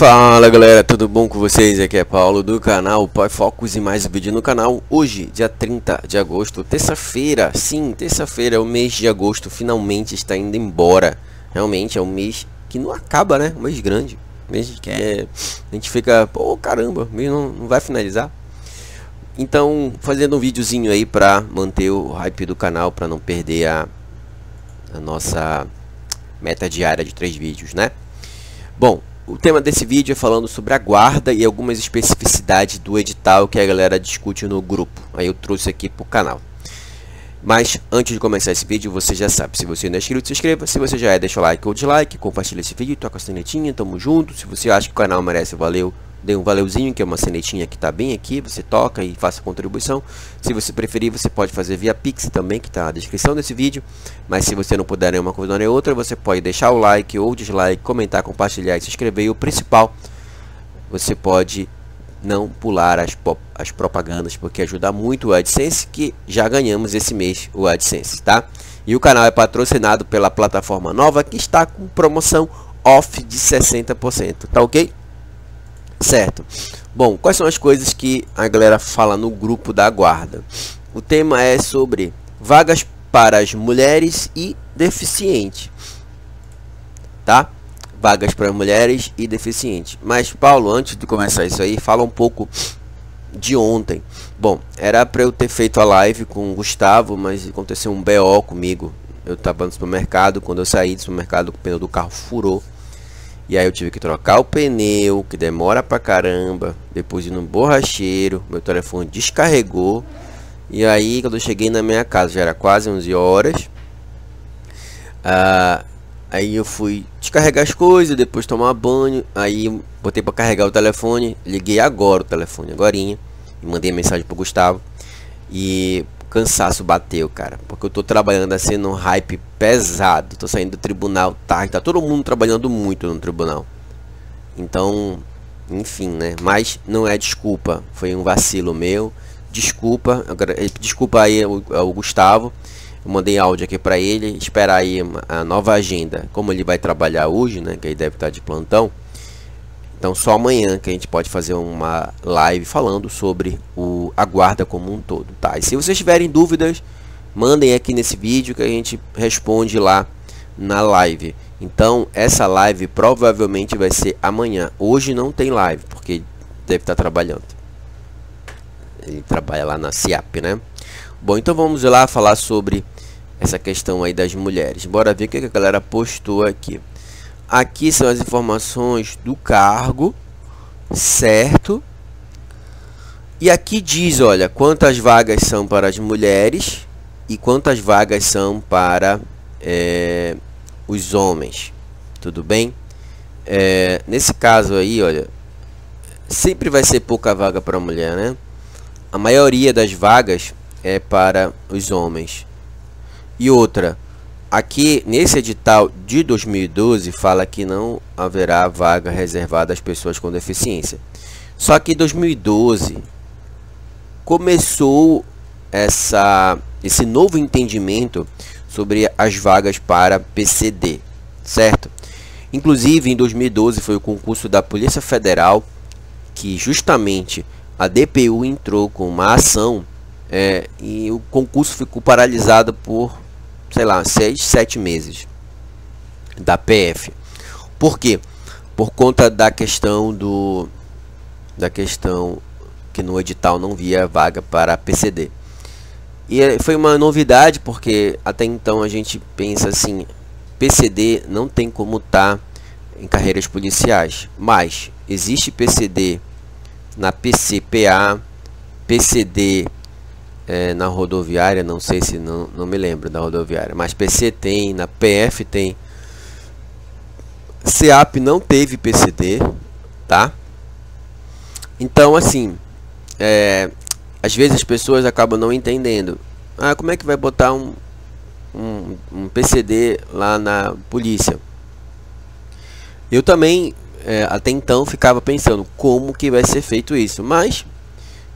Fala galera, tudo bom com vocês? Aqui é Paulo do canal Pai Focus e mais um vídeo no canal Hoje, dia 30 de agosto, terça-feira Sim, terça-feira, o mês de agosto finalmente está indo embora Realmente é um mês que não acaba, né? Um mês grande um mês que é... a gente fica, pô caramba, o mês não, não vai finalizar Então, fazendo um videozinho aí pra manter o hype do canal Pra não perder a, a nossa meta diária de três vídeos, né? Bom, o tema desse vídeo é falando sobre a guarda e algumas especificidades do edital que a galera discute no grupo. Aí eu trouxe aqui para o canal. Mas antes de começar esse vídeo, você já sabe, se você não é inscrito, se inscreva. Se você já é, deixa o like ou dislike, compartilha esse vídeo, toca a sinetinha, tamo junto. Se você acha que o canal merece, valeu, dê um valeuzinho, que é uma sinetinha que está bem aqui, você toca e faça contribuição. Se você preferir, você pode fazer via Pix também, que está na descrição desse vídeo. Mas se você não puder nenhuma coisa nem outra, você pode deixar o like ou dislike, comentar, compartilhar e se inscrever. E o principal, você pode não pular as, as propagandas, porque ajuda muito o AdSense, que já ganhamos esse mês o AdSense, tá? E o canal é patrocinado pela plataforma nova, que está com promoção off de 60%, tá ok? Certo. Bom, quais são as coisas que a galera fala no grupo da guarda? O tema é sobre vagas para as mulheres e deficientes. Tá? Vagas para mulheres e deficientes. Mas Paulo, antes de começar isso aí, fala um pouco de ontem. Bom, era para eu ter feito a live com o Gustavo, mas aconteceu um BO comigo. Eu estava no supermercado, quando eu saí do supermercado, o pneu do carro furou. E aí eu tive que trocar o pneu, que demora pra caramba. Depois ir no borracheiro, meu telefone descarregou. E aí quando eu cheguei na minha casa, já era quase 11 horas. Ah, aí eu fui descarregar as coisas, depois tomar banho. Aí botei para carregar o telefone. Liguei agora o telefone, agora. E mandei mensagem pro Gustavo. E cansaço bateu, cara. Porque eu tô trabalhando assim num hype pesado. Tô saindo do tribunal tarde. Tá todo mundo trabalhando muito no tribunal. Então, enfim, né? Mas não é desculpa. Foi um vacilo meu. Desculpa. Eh, desculpa aí o Gustavo. Eu mandei áudio aqui para ele. Esperar aí a nova agenda. Como ele vai trabalhar hoje, né? Que ele deve estar de plantão. Então só amanhã que a gente pode fazer uma live falando sobre o, a guarda como um todo, tá? E se vocês tiverem dúvidas, mandem aqui nesse vídeo que a gente responde lá na live. Então essa live provavelmente vai ser amanhã. Hoje não tem live, porque deve estar trabalhando. Ele trabalha lá na CIAP, né? Bom, então vamos lá falar sobre essa questão aí das mulheres. Bora ver o que a galera postou aqui. Aqui são as informações do cargo, certo? E aqui diz, olha, quantas vagas são para as mulheres e quantas vagas são para é, os homens. Tudo bem? É, nesse caso aí, olha, sempre vai ser pouca vaga para a mulher, né? A maioria das vagas é para os homens. E outra, Aqui nesse edital de 2012 fala que não haverá vaga reservada às pessoas com deficiência. Só que em 2012 começou essa, esse novo entendimento sobre as vagas para PCD, certo? Inclusive em 2012 foi o concurso da Polícia Federal que justamente a DPU entrou com uma ação é, e o concurso ficou paralisado por sei lá, seis, sete meses da PF. Por quê? Por conta da questão do da questão que no edital não via vaga para PCD. E é, foi uma novidade porque até então a gente pensa assim, PCD não tem como estar tá em carreiras policiais, mas existe PCD na PCPA, PCD é, na rodoviária, não sei se não, não me lembro da rodoviária, mas PC tem, na PF tem. CEAP não teve PCD, tá? Então, assim, é, às vezes as pessoas acabam não entendendo. Ah, como é que vai botar um, um, um PCD lá na polícia? Eu também, é, até então, ficava pensando como que vai ser feito isso. Mas,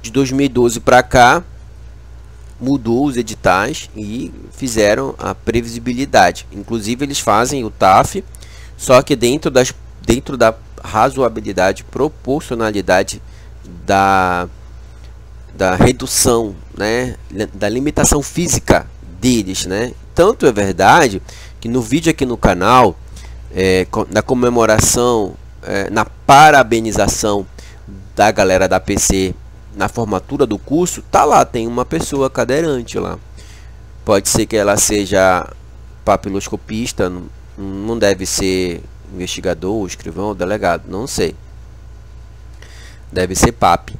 de 2012 para cá, mudou os editais e fizeram a previsibilidade. Inclusive eles fazem o TAF, só que dentro das, dentro da razoabilidade, proporcionalidade da, da redução, né, da limitação física deles, né? Tanto é verdade que no vídeo aqui no canal, é, na comemoração, é, na parabenização da galera da PC na formatura do curso, tá lá, tem uma pessoa cadeirante lá. Pode ser que ela seja papiloscopista, não deve ser investigador, escrivão delegado, não sei. Deve ser PAP.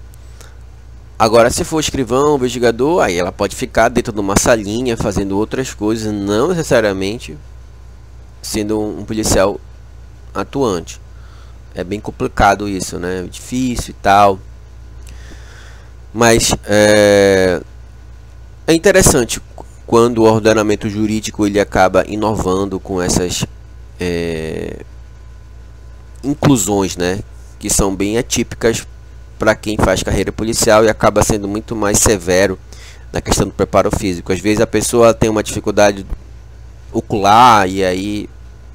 Agora, se for escrivão, investigador, aí ela pode ficar dentro de uma salinha fazendo outras coisas, não necessariamente sendo um policial atuante. É bem complicado isso, né? Difícil e tal. Mas é, é interessante quando o ordenamento jurídico ele acaba inovando com essas é, inclusões, né, que são bem atípicas para quem faz carreira policial e acaba sendo muito mais severo na questão do preparo físico. Às vezes a pessoa tem uma dificuldade ocular e aí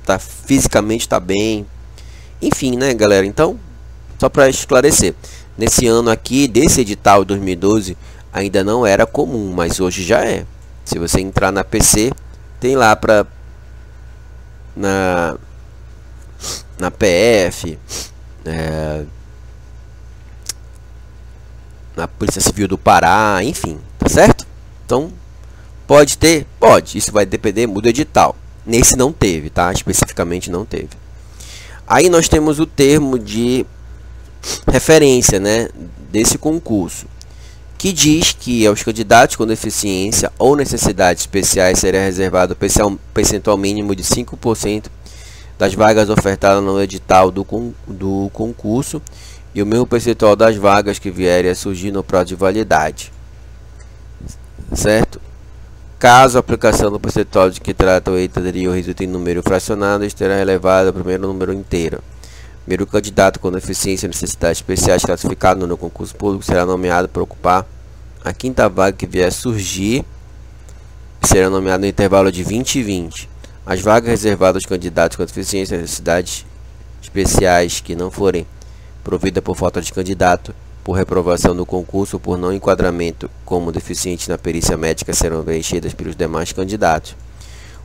tá fisicamente está bem. Enfim, né, galera? Então, só para esclarecer, nesse ano aqui desse edital 2012 ainda não era comum, mas hoje já é. Se você entrar na PC, tem lá para na na PF, é, na Polícia Civil do Pará, enfim, tá certo? Então, pode ter? Pode, isso vai depender do edital. Nesse não teve, tá? Especificamente não teve. Aí nós temos o termo de referência, né, desse concurso que diz que aos candidatos com deficiência ou necessidades especiais será reservado percentual mínimo de 5% das vagas ofertadas no edital do, do concurso e o mesmo percentual das vagas que vierem a surgir no prazo de validade. Certo? Caso a aplicação do percentual de que trata o item anterior resulte em número fracionado, terá relevado o primeiro número inteiro. Primeiro candidato com deficiência ou necessidades especiais classificado no concurso público será nomeado para ocupar a quinta vaga que vier a surgir. Será nomeado no intervalo de 20 e 20. As vagas reservadas aos candidatos com deficiência ou necessidades especiais que não forem providas por falta de candidato, por reprovação do concurso ou por não enquadramento como deficiente na perícia médica serão preenchidas pelos demais candidatos.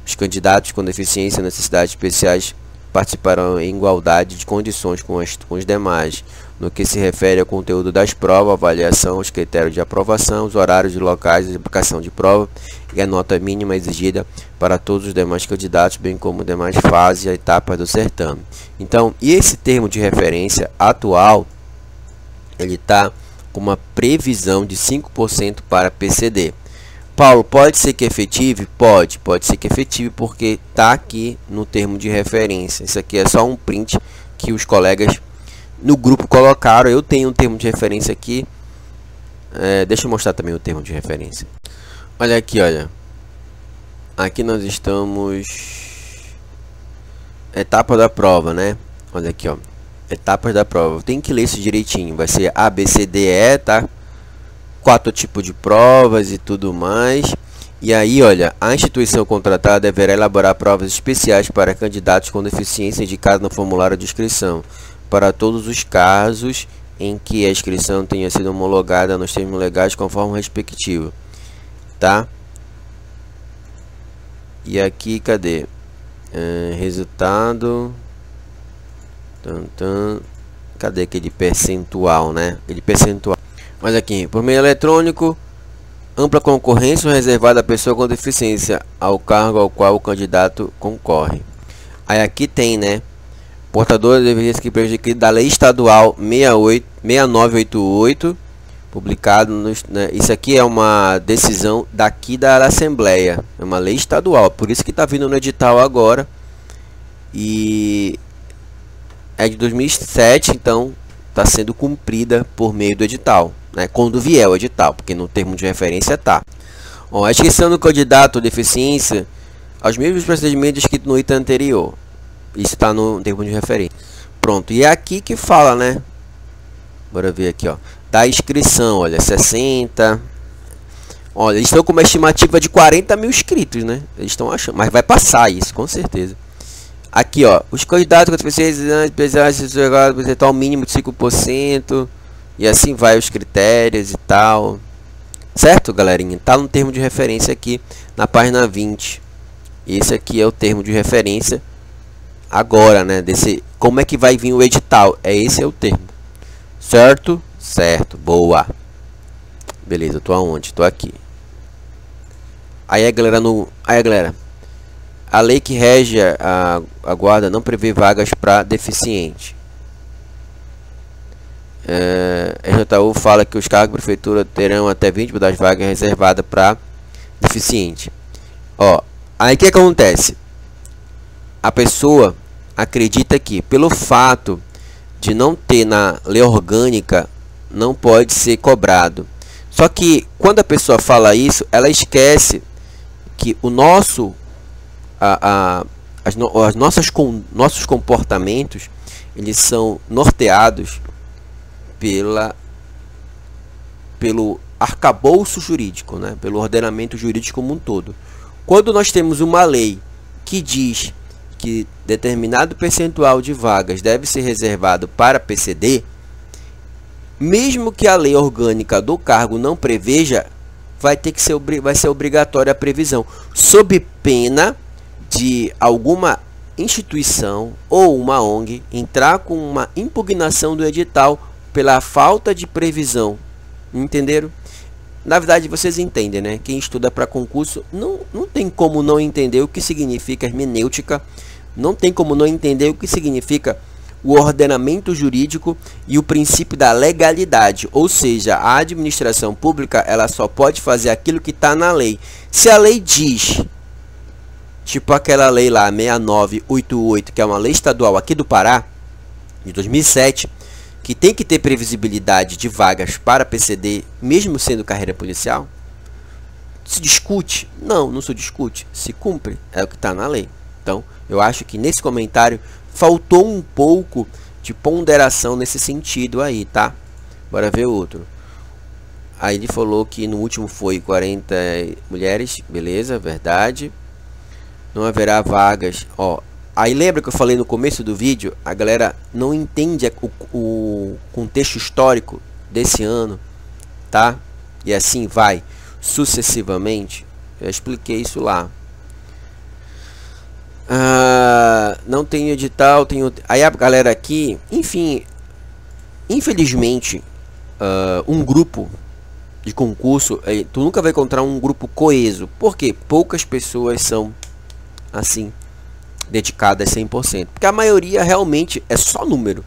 Os candidatos com deficiência ou necessidades especiais participarão em igualdade de condições com, as, com os demais, no que se refere ao conteúdo das provas, avaliação, os critérios de aprovação, os horários de locais de aplicação de prova e a nota mínima exigida para todos os demais candidatos, bem como demais fases e etapas do certame. Então, e esse termo de referência atual, ele está com uma previsão de 5% para PCD. Paulo, pode ser que efetive? Pode, pode ser que efetive porque está aqui no termo de referência. Isso aqui é só um print que os colegas no grupo colocaram. Eu tenho um termo de referência aqui. É, deixa eu mostrar também o termo de referência. Olha aqui, olha. Aqui nós estamos... Etapa da prova, né? Olha aqui, ó. Etapas da prova. Tem que ler isso direitinho. Vai ser A, B, C, D, E, tá? Quatro tipos de provas e tudo mais. E aí, olha, a instituição contratada deverá elaborar provas especiais para candidatos com deficiência indicados no formulário de inscrição, para todos os casos em que a inscrição tenha sido homologada nos termos legais conforme o respectivo, tá? E aqui, cadê? É, resultado. Cadê aquele percentual, né? Aquele percentual. Mas aqui, por meio eletrônico, ampla concorrência reservada à pessoa com deficiência ao cargo ao qual o candidato concorre. Aí aqui tem, né? Portador de deveria que prejudique da Lei Estadual 68, 6988, publicado nos, né? Isso aqui é uma decisão daqui da Assembleia, é uma lei estadual, por isso que está vindo no edital agora. E é de 2007, então está sendo cumprida por meio do edital né, quando vier o edital, porque no termo de referência tá. Ó, a inscrição do candidato deficiência aos mesmos procedimentos escritos no item anterior. Isso está no termo de referência. Pronto, e é aqui que fala, né? Bora ver aqui, ó. Da inscrição, olha, 60. Olha, eles estão com uma estimativa de 40 mil inscritos, né? Eles estão achando, mas vai passar isso, com certeza. Aqui ó, os candidatos deficiência apesar de ser percentual mínimo de 5% e assim vai os critérios e tal. Certo, galerinha? Tá no termo de referência aqui na página 20. Esse aqui é o termo de referência agora, né, desse como é que vai vir o edital. É esse é o termo. Certo? Certo. Boa. Beleza, tô aonde? Tô aqui. Aí a galera no, aí a galera. A lei que rege a, a guarda não prevê vagas para deficiente. É, RJU fala que os cargos de prefeitura terão até 20 das vagas reservadas para deficiente. Ó, aí que acontece? A pessoa acredita que pelo fato de não ter na lei orgânica não pode ser cobrado. Só que quando a pessoa fala isso, ela esquece que o nosso a, a as, no, as nossas com, nossos comportamentos eles são norteados pela pelo arcabouço jurídico, né? pelo ordenamento jurídico como um todo. Quando nós temos uma lei que diz que determinado percentual de vagas deve ser reservado para PCD, mesmo que a lei orgânica do cargo não preveja, vai ter que ser vai ser obrigatória a previsão, sob pena de alguma instituição ou uma ONG entrar com uma impugnação do edital pela falta de previsão. Entenderam? Na verdade, vocês entendem, né? Quem estuda para concurso não, não tem como não entender o que significa hermenêutica, não tem como não entender o que significa o ordenamento jurídico e o princípio da legalidade, ou seja, a administração pública ela só pode fazer aquilo que está na lei. Se a lei diz, tipo aquela lei lá 6988, que é uma lei estadual aqui do Pará, de 2007, que tem que ter previsibilidade de vagas para PCD, mesmo sendo carreira policial? Se discute? Não, não se discute. Se cumpre, é o que está na lei. Então, eu acho que nesse comentário faltou um pouco de ponderação nesse sentido aí, tá? Bora ver outro. Aí ele falou que no último foi 40 mulheres, beleza, verdade. Não haverá vagas, ó, Aí lembra que eu falei no começo do vídeo, a galera não entende o, o contexto histórico desse ano, tá? E assim vai sucessivamente. Eu expliquei isso lá. Ah, não tem edital, tem aí a galera aqui, enfim, infelizmente, uh, um grupo de concurso, eh, tu nunca vai encontrar um grupo coeso, porque poucas pessoas são assim dedicadas 100%. Porque a maioria realmente é só número.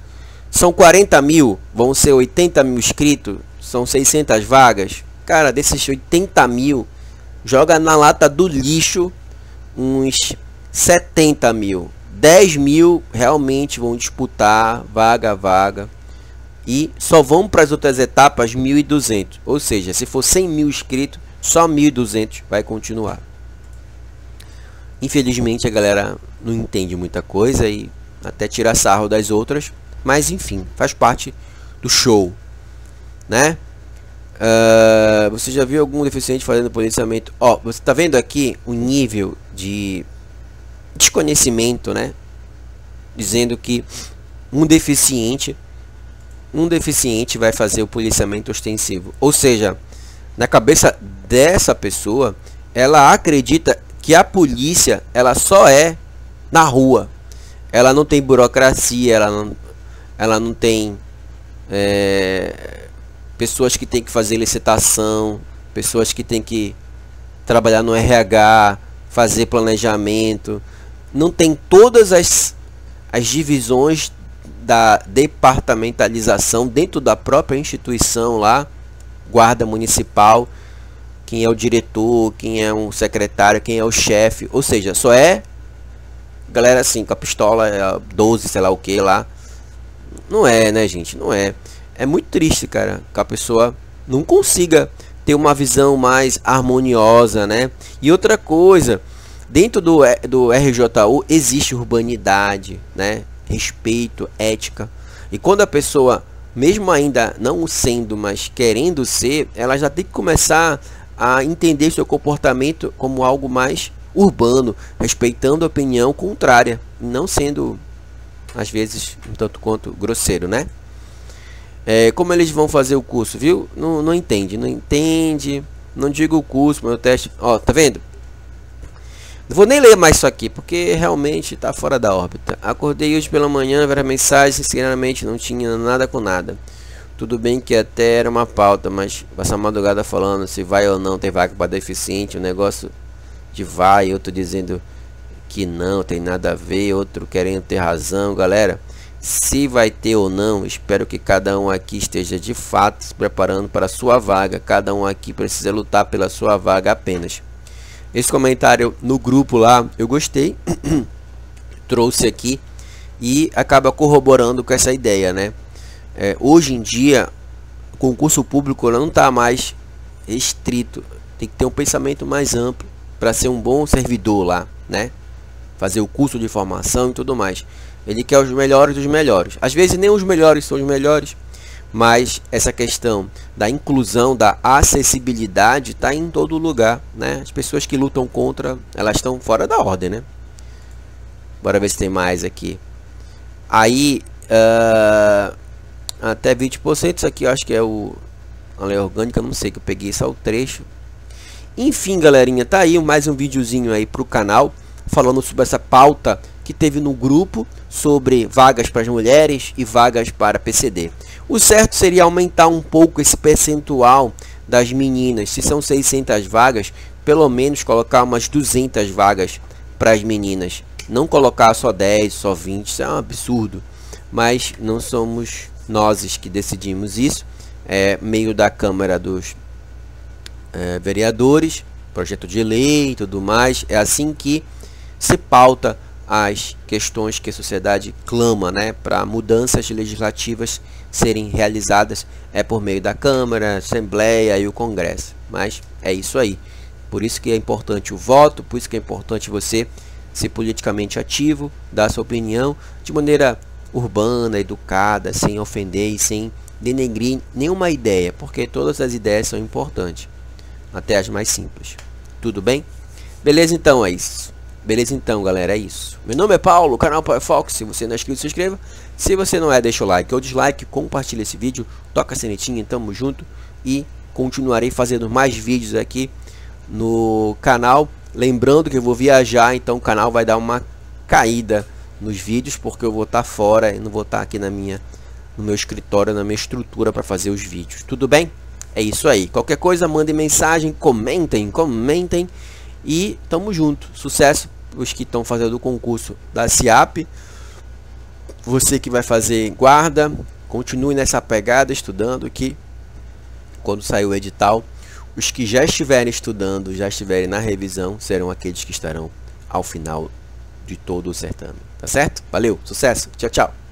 São 40 mil, vão ser 80 mil inscritos, são 600 vagas. Cara, desses 80 mil, joga na lata do lixo uns 70 mil. 10 mil realmente vão disputar vaga a vaga. E só vão para as outras etapas 1.200. Ou seja, se for 100 mil inscritos, só 1.200 vai continuar. Infelizmente a galera não entende muita coisa e até tira sarro das outras, mas enfim, faz parte do show, né? Uh, você já viu algum deficiente fazendo policiamento? Ó, oh, você tá vendo aqui o nível de desconhecimento, né? Dizendo que um deficiente, um deficiente vai fazer o policiamento ostensivo. Ou seja, na cabeça dessa pessoa, ela acredita que a polícia ela só é na rua. Ela não tem burocracia, ela não, ela não tem é, pessoas que tem que fazer licitação, pessoas que tem que trabalhar no RH, fazer planejamento. Não tem todas as, as divisões da departamentalização dentro da própria instituição lá, guarda municipal, quem é o diretor, quem é um secretário, quem é o chefe, ou seja, só é galera assim, com a pistola 12, é sei lá o que lá. Não é, né, gente? Não é. É muito triste, cara, que a pessoa não consiga ter uma visão mais harmoniosa, né? E outra coisa, dentro do, do RJU existe urbanidade, né? Respeito, ética. E quando a pessoa, mesmo ainda não sendo, mas querendo ser, ela já tem que começar a entender seu comportamento como algo mais urbano, respeitando a opinião contrária, não sendo às vezes um tanto quanto grosseiro, né? É, como eles vão fazer o curso, viu? Não, não entende, não entende. Não digo o curso, meu teste. Ó, tá vendo? Não vou nem ler mais isso aqui, porque realmente está fora da órbita. Acordei hoje pela manhã, ver a mensagem, sinceramente não tinha nada com nada. Tudo bem que até era uma pauta, mas passar madrugada falando se vai ou não tem vaga para deficiente, o um negócio de vai, outro dizendo que não, tem nada a ver, outro querendo ter razão, galera. Se vai ter ou não, espero que cada um aqui esteja de fato se preparando para a sua vaga. Cada um aqui precisa lutar pela sua vaga apenas. Esse comentário no grupo lá eu gostei, trouxe aqui e acaba corroborando com essa ideia, né? É, hoje em dia, o concurso público não está mais restrito, tem que ter um pensamento mais amplo para ser um bom servidor lá, né? Fazer o curso de formação e tudo mais. Ele quer os melhores dos melhores. Às vezes nem os melhores são os melhores, mas essa questão da inclusão, da acessibilidade está em todo lugar, né? As pessoas que lutam contra, elas estão fora da ordem, né? Bora ver se tem mais aqui. Aí, uh, até 20%, isso aqui eu acho que é o a lei orgânica, não sei que eu peguei só o trecho. Enfim, galerinha, tá aí mais um videozinho aí pro canal falando sobre essa pauta que teve no grupo sobre vagas para as mulheres e vagas para PCD. O certo seria aumentar um pouco esse percentual das meninas. Se são 600 vagas, pelo menos colocar umas 200 vagas para as meninas. Não colocar só 10, só 20, isso é um absurdo. Mas não somos nós que decidimos isso. É meio da Câmara dos é, Vereadores, projeto de lei e tudo mais. É assim que se pauta as questões que a sociedade clama né, para mudanças legislativas serem realizadas é por meio da Câmara, Assembleia e o Congresso. Mas é isso aí. Por isso que é importante o voto, por isso que é importante você ser politicamente ativo, dar sua opinião de maneira urbana, educada, sem ofender e sem denegrir nenhuma ideia, porque todas as ideias são importantes, até as mais simples. Tudo bem? Beleza, então é isso. Beleza então, galera, é isso. Meu nome é Paulo, canal Power Fox. Se você não é inscrito, se inscreva. Se você não é, deixa o like ou dislike, compartilha esse vídeo, toca a sinetinha, tamo junto. E continuarei fazendo mais vídeos aqui no canal. Lembrando que eu vou viajar, então o canal vai dar uma caída nos vídeos, porque eu vou estar tá fora e não vou estar tá aqui na minha, no meu escritório, na minha estrutura para fazer os vídeos. Tudo bem? É isso aí. Qualquer coisa, mandem mensagem, comentem, comentem. E tamo junto. Sucesso os que estão fazendo o concurso da CIAP. Você que vai fazer guarda, continue nessa pegada estudando que quando sair o edital, os que já estiverem estudando, já estiverem na revisão, serão aqueles que estarão ao final de todo o certame. Tá certo? Valeu, sucesso, tchau, tchau.